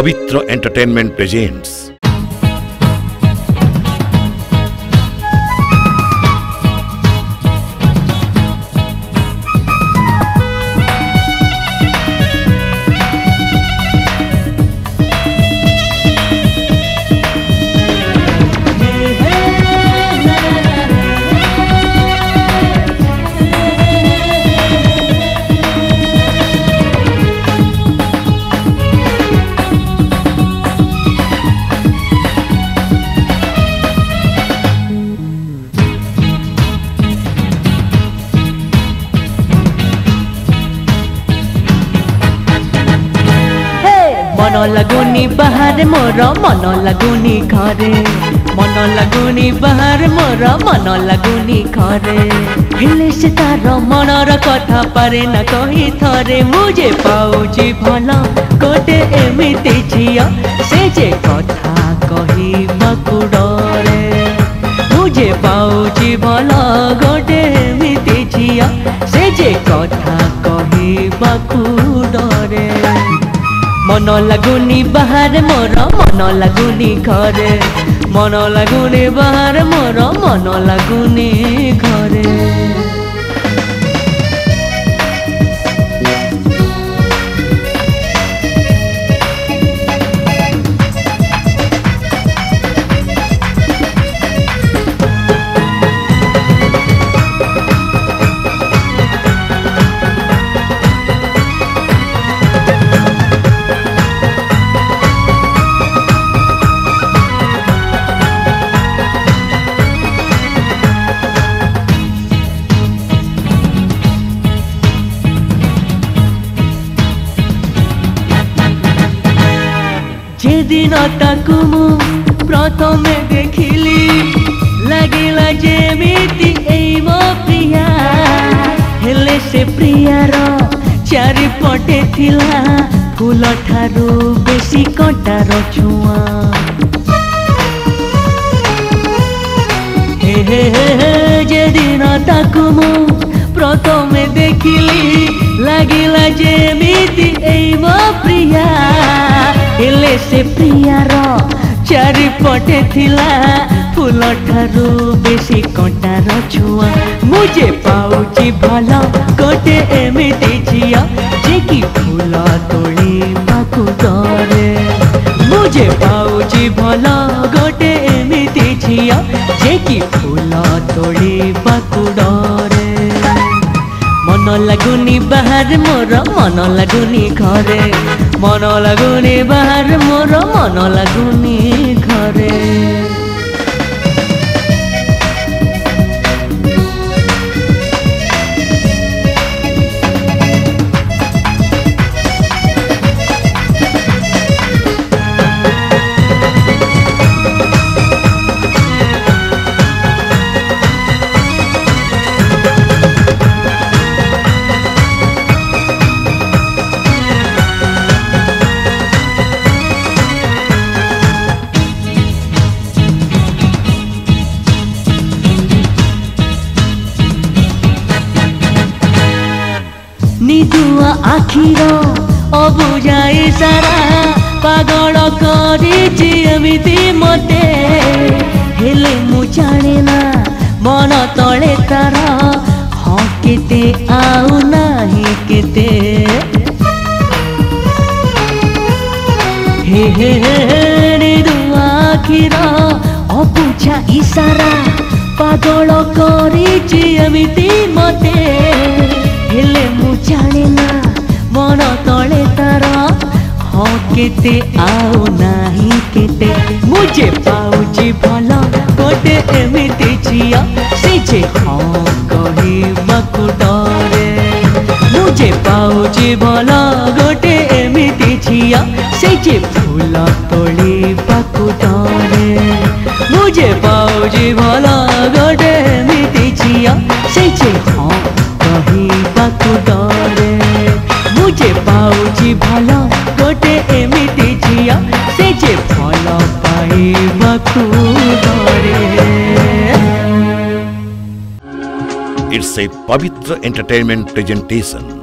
पवित्र entertainment presents মন লাগুনি বাহারে মোর মন লাগুনি ঘরে মন লাগুনি বাহারে মোর মন লাগুনি ঘরে ହେଲେ ସେ ତାର ମନର କଥା ପାରେ ନା କହି ଥରେ ମୁଁ ଯେ ପାଉଛି ଭଲ ଗୋଟେ ଏମିତି ଝିଅ ସେ ଯେ କଥା କହିବାକୁ ଡରେ ମୁଁ ଯେ ପାଉଛି ଭଲ ଗୋଟେ ଏମିତି ଝିଅ ସେ ଯେ କଥା କହିବାକୁ ଡରେ লাগুনি বাহারে মোর মন লাগুনি ঘরে মন লাগুনি বাহারে মোর মন লাগুনি ঘরে ସେଦିନଟା ମୁଁ ପ୍ରଥମେ ଦେଖିଲି ଲାଗିଲା ଯେମିତି ଏଇ ମୋ ପ୍ରିୟା ହେଲେ ସେ ପ୍ରିୟାର ଚାରିପଟେ ଥିଲା ଫୁଲଠାରୁ ବେଶୀ କଣ୍ଟାର ଛୁଆଁ ହେ ହେ ହେ ଯେଦିନ ତାକୁ ମୁଁ प्रियार चारिपटे फूल ठारू बस कटार छुआ मुझे पाउची भल गोटे एमती झिया जे कि फूल तोड़ा मुझे पाउची भल गो লাগুনি বাহার মোর মন লাগুনি ঘরে মন লাগুনি বাহার মোর মন লাগুনি ঘরে আখির অবুজাই সারা পাগল করেছি এমিতি মতে হেলে মু জানে না মন তলে তার হ কেতে আউ নাহি কেতে হে হে হে দু আখির অবুঝা ইশারা পাগল করেছি এমিতি মতে केटे आओ नहीं केटे मुझे पाउची भला गोटे एमिते जिया सीजे हाँ कही मकु मुझे पाउची भला गोटे एमिते जिया सीजे फूला तोड़ी बकु मुझे पाउची भला गोटे एमिते जिया सीजे हाँ कही बकु মাথু ধরে It's a Pavitra Entertainment presentation.